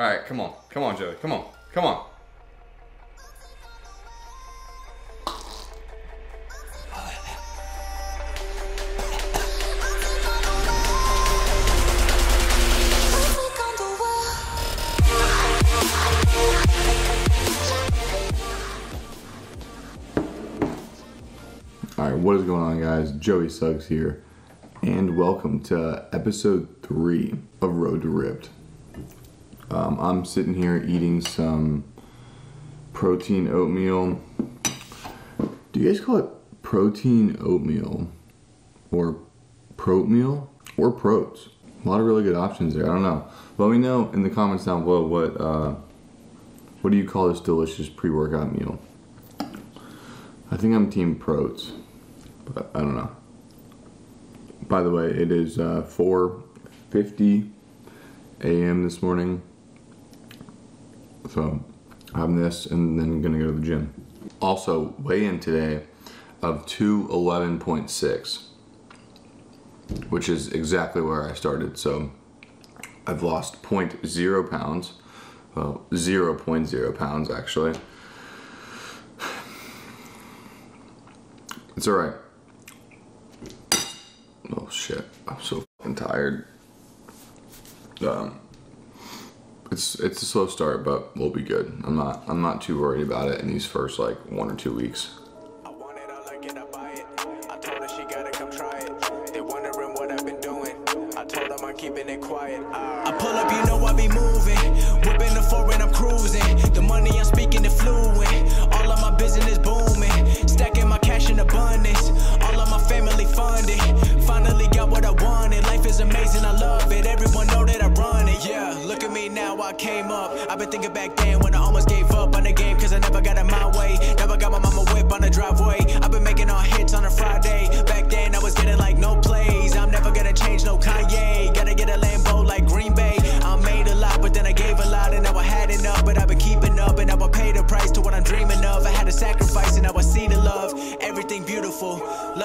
All right, come on. Come on, Joey. Come on. Come on. All right, what is going on, guys? Joey Suggs here, and welcome to episode three of Road to Ripped. Um, I'm sitting here eating some protein oatmeal. Do you guys call it protein oatmeal or protemeal or proats? A lot of really good options there. I don't know. Let me know in the comments down below what uh, what do you call this delicious pre-workout meal? I think I'm team proats, but I don't know. By the way, it is uh, 4:50 a.m. this morning. So I'm this and then gonna go to the gym. Also, weigh in today of 211.6, which is exactly where I started. So I've lost 0.0 pounds, well, 0.0 pounds actually. It's alright. Oh shit, I'm so tired. Um, it's it's a slow start, but we'll be good. I'm not I'm not too worried about it in these first like one or two weeks. I want it, I like it, I buy it. I told her she gotta come try it. They wondering what I've been doing. I told them I'm keeping it quiet. I pull up, you know I be moving. Whipping the foreign, I'm cruising. The money I'm speaking came up. I've been thinking back then when I almost gave up on the game. Cause I never got it my way. Never got my mama whip on the driveway. I've been making all hits on a Friday. Back then I was getting like no plays. I'm never gonna change no Kanye. Gotta get a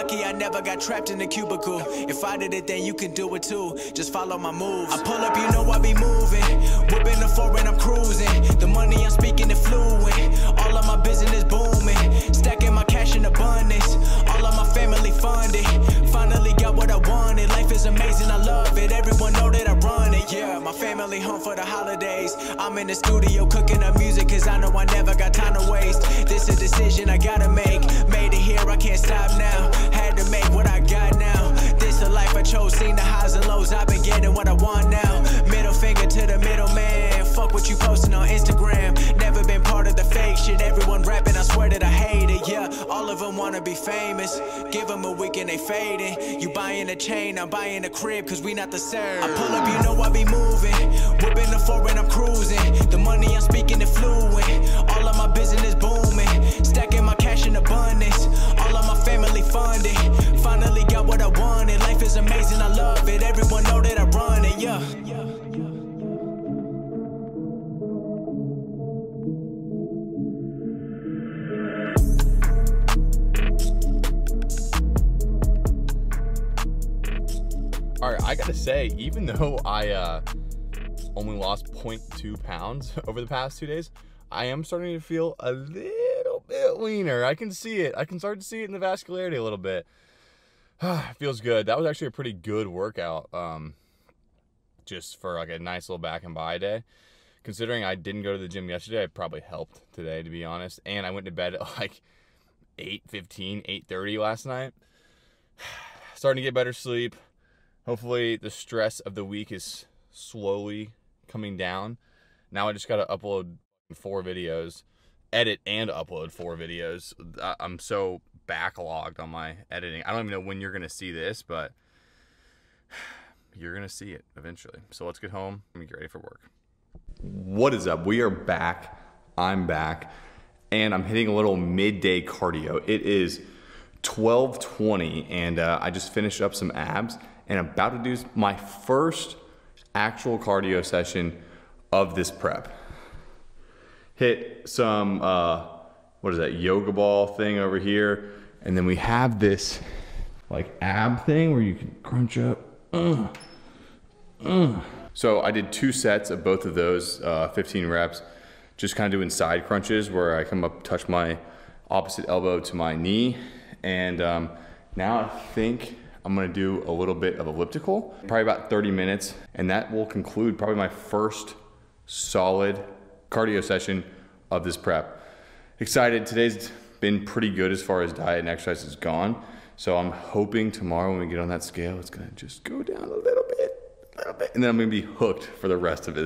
Lucky I never got trapped in a cubicle. If I did it, then you can do it too. Just follow my moves. I pull up, you know I be moving. Whipping the foreign, I'm cruising. The money I'm speaking it fluent. All of my business booming. Stacking my cash in abundance. All of my family funded. Finally got what I wanted. Life is amazing, I love it. Everyone know that I run it. Yeah, my family home for the holidays. I'm in the studio cooking up music cause I know I never got time to waste. This is a decision I gotta make. Made it here, what you posting on Instagram. Never been part of the fake shit. Everyone rapping, I swear that I hate it. Yeah, all of them wanna be famous. Give them a week and they fading. You buying a chain, I'm buying a crib, cause we not the same. I pull up, you know I be moving. Whipping the and I'm cruising. The money I'm speaking say, even though I uh, only lost 0.2 pounds over the past two days, I am starting to feel a little bit leaner. I can see it. I can start to see it in the vascularity a little bit. Feels good. That was actually a pretty good workout, um, just for like a nice little back and bi day. Considering I didn't go to the gym yesterday, it probably helped today, to be honest. And I went to bed at like 8.15, 8.30 last night. Starting to get better sleep. Hopefully, the stress of the week is slowly coming down. Now I just got to upload four videos, edit and upload four videos. I'm so backlogged on my editing. I don't even know when you're going to see this, but you're going to see it eventually. So let's get home and get ready for work. What is up? We are back. I'm back. And I'm hitting a little midday cardio. It is 12:20 and uh, I just finished up some abs and about to do my first actual cardio session of this prep. Hit some uh, what is that yoga ball thing over here and then we have this like ab thing where you can crunch up. Uh, uh. So I did two sets of both of those, uh, 15 reps, just kind of doing side crunches where I come up, touch my opposite elbow to my knee. And um, now I think I'm gonna do a little bit of elliptical, probably about 30 minutes. And that will conclude probably my first solid cardio session of this prep. Excited, today's been pretty good as far as diet and exercise has gone. So I'm hoping tomorrow when we get on that scale, it's gonna just go down a little bit, a little bit, and then I'm gonna be hooked for the rest of it.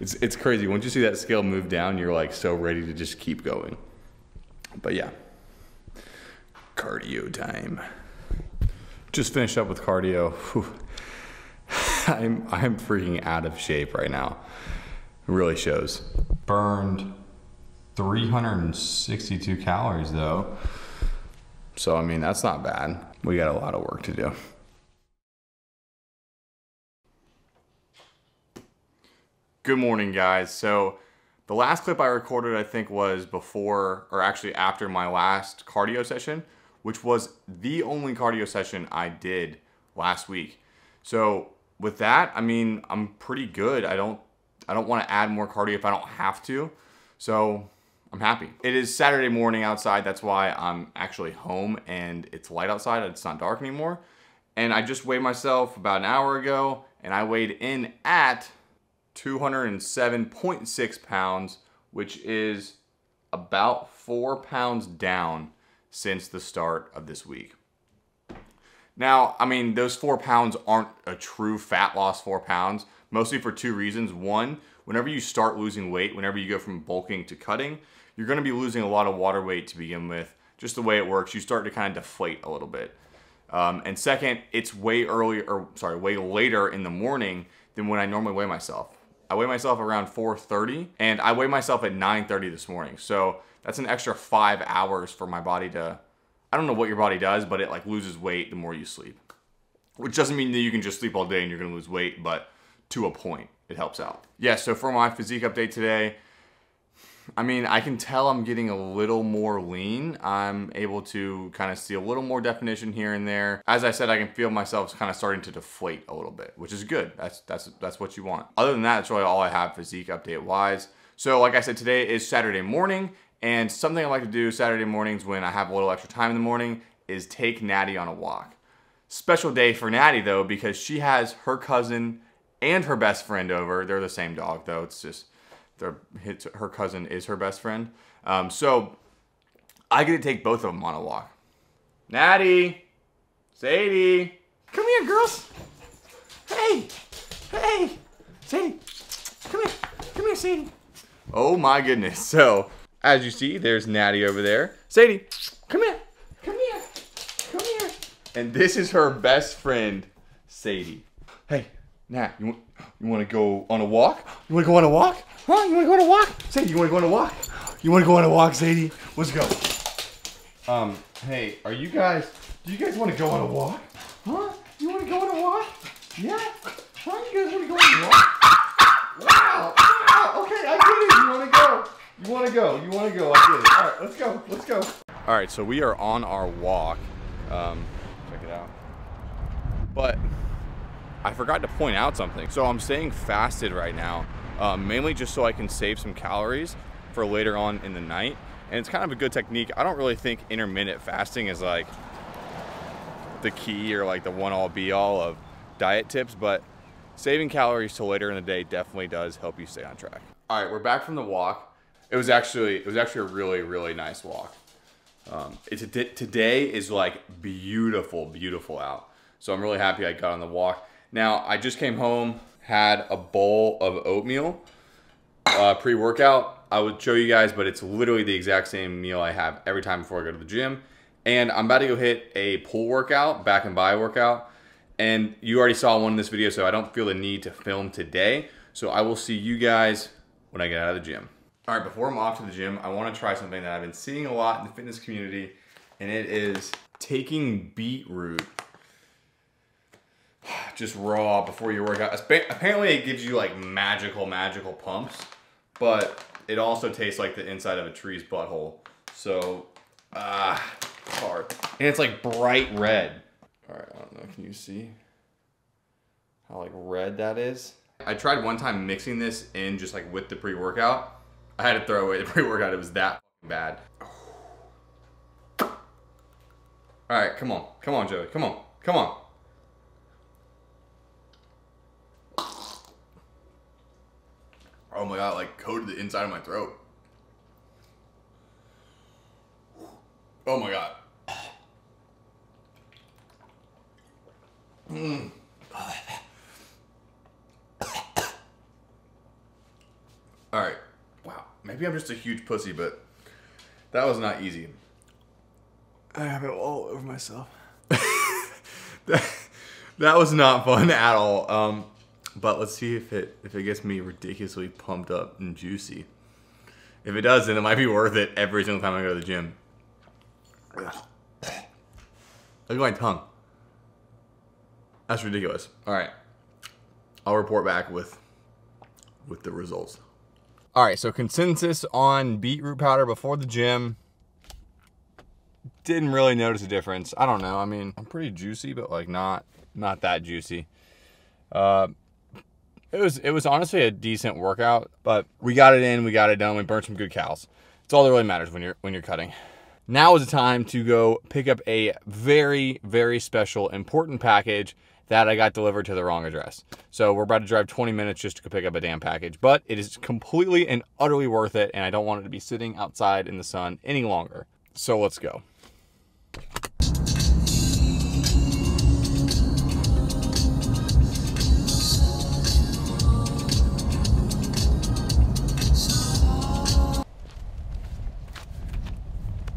It's, it's crazy. Once you see that scale move down, you're like so ready to just keep going. But yeah, cardio time. Just finished up with cardio. I'm I'm freaking out of shape right now. It really shows. Burned 362 calories though. So I mean that's not bad. We got a lot of work to do. Good morning guys. So the last clip I recorded I think was before or actually after my last cardio session, which was the only cardio session I did last week. So with that, I mean, I'm pretty good. I don't I don't want to add more cardio if I don't have to. So I'm happy. It is Saturday morning outside. That's why I'm actually home and it's light outside. It's not dark anymore. And I just weighed myself about an hour ago and I weighed in at 207.6 pounds, which is about four pounds down since the start of this week. Now, I mean, those four pounds aren't a true fat loss four pounds, mostly for two reasons. One, whenever you start losing weight, whenever you go from bulking to cutting, you're gonna be losing a lot of water weight to begin with. Just the way it works, you start to kind of deflate a little bit. Um, and second, it's way earlier, or sorry, way later in the morning than when I normally weigh myself. I weigh myself around 4:30, and I weigh myself at 9:30 this morning. So that's an extra five hours for my body to. I don't know what your body does, but it like loses weight the more you sleep. Which doesn't mean that you can just sleep all day and you're gonna lose weight, but to a point, it helps out. Yeah. So for my physique update today, I mean, I can tell I'm getting a little more lean. I'm able to kind of see a little more definition here and there. As I said, I can feel myself kind of starting to deflate a little bit, which is good. That's that's that's what you want. Other than that, that's really all I have physique update wise. So like I said, today is Saturday morning, and something I like to do Saturday mornings when I have a little extra time in the morning is take Natty on a walk. Special day for Natty though, because she has her cousin and her best friend over. They're the same dog though. It's just their his, her cousin is her best friend. Um, so I get to take both of them on a walk. Natty, Sadie, come here, girls. Hey, hey, Sadie, come here, come here, Sadie. Oh my goodness. So as you see, there's Natty over there. Sadie, come here, come here, come here. And this is her best friend, Sadie. Hey, Nat, you you want to go on a walk? You want to go on a walk? Huh? You want to go on a walk? Sadie, you want to go on a walk? You want to go on a walk, Sadie? Let's go. Um, hey, are you guys, do you guys want to go on a walk? Huh? You want to go on a walk? Yeah? Huh? You guys want to go on a walk? Wow! Wow! Okay, I get it. You want to go. You want to go. You want to go. I get it. All right, let's go. Let's go. All right, so we are on our walk. Um, check it out. But I forgot to point out something. So I'm staying fasted right now, um, mainly just so I can save some calories for later on in the night. And it's kind of a good technique. I don't really think intermittent fasting is like the key or like the one all be all of diet tips, but saving calories till later in the day definitely does help you stay on track. All right, we're back from the walk. It was actually it was actually a really really nice walk. Um, it's a, today is like beautiful, beautiful out. So I'm really happy I got on the walk. Now I just came home, had a bowl of oatmeal uh, pre-workout. I would show you guys, but it's literally the exact same meal I have every time before I go to the gym. And I'm about to go hit a pull workout, back and bi workout. And you already saw one in this video, so I don't feel the need to film today. So I will see you guys when I get out of the gym. All right, before I'm off to the gym, I wanna try something that I've been seeing a lot in the fitness community, and it is taking beetroot just raw before your workout. Apparently it gives you like magical, magical pumps, but it also tastes like the inside of a tree's butthole. So, ah, it's hard. And it's like bright red. All right, I don't know, can you see how like red that is? I tried one time mixing this in just like with the pre-workout. I had to throw away the pre-workout. It was that bad. All right, come on, come on, Joey, come on, come on. Oh my god, like coated the inside of my throat. Oh my god. Mm. All right. Wow. Maybe I'm just a huge pussy, but that was not easy. I have it all over myself. that, that was not fun at all. Um, but let's see if it if it gets me ridiculously pumped up and juicy. If it does, then it might be worth it every single time I go to the gym. Look at my tongue. That's ridiculous. All right, I'll report back with with the results. All right, so consensus on beetroot powder before the gym. Didn't really notice a difference. I don't know. I mean, I'm pretty juicy, but like not not that juicy. Uh, it was it was honestly a decent workout, but we got it in, we got it done, we burned some good cows. It's all that really matters when you're when you're cutting. Now is the time to go pick up a very very special important package that I got delivered to the wrong address. So we're about to drive 20 minutes just to go pick up a damn package, but it is completely and utterly worth it, and I don't want it to be sitting outside in the sun any longer. So let's go.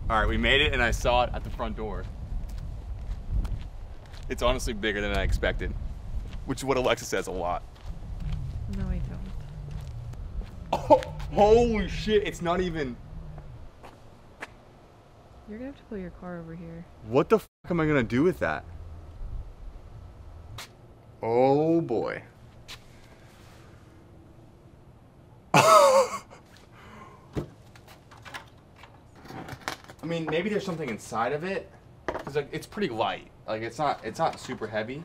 All right, we made it and I saw it at the front door. It's honestly bigger than I expected, which is what Alexa says a lot. No, I don't. Oh, holy shit, it's not even. You're gonna have to pull your car over here. What the fuck am I gonna do with that? Oh boy. I mean, maybe there's something inside of it. Cause like it's pretty light. Like it's not it's not super heavy.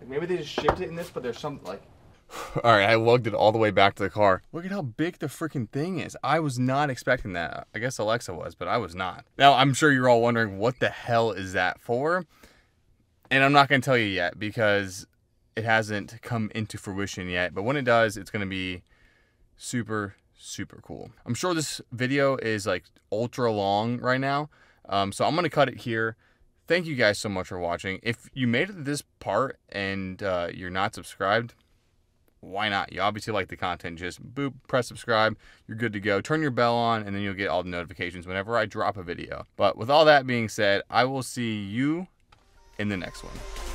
Like maybe they just shipped it in this, but there's some like. All right, I lugged it all the way back to the car. Look at how big the freaking thing is. I was not expecting that. I guess Alexa was, but I was not. Now I'm sure you're all wondering what the hell is that for, and I'm not gonna tell you yet because it hasn't come into fruition yet. But when it does, it's gonna be super super cool. I'm sure this video is like ultra long right now. Um, so I'm to cut it here. Thank you guys so much for watching. If you made it to this part and uh, you're not subscribed, why not? You obviously like the content. Just boop, press subscribe. You're good to go. Turn your bell on, and then you'll get all the notifications whenever I drop a video. But with all that being said, I will see you in the next one.